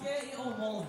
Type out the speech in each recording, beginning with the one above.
Okay, oh, well.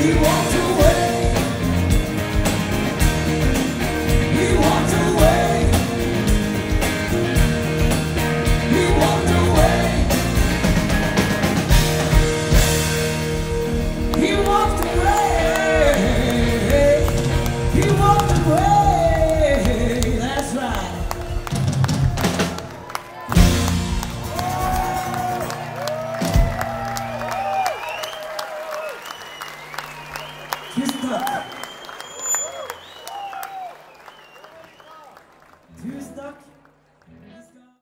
He wants でした。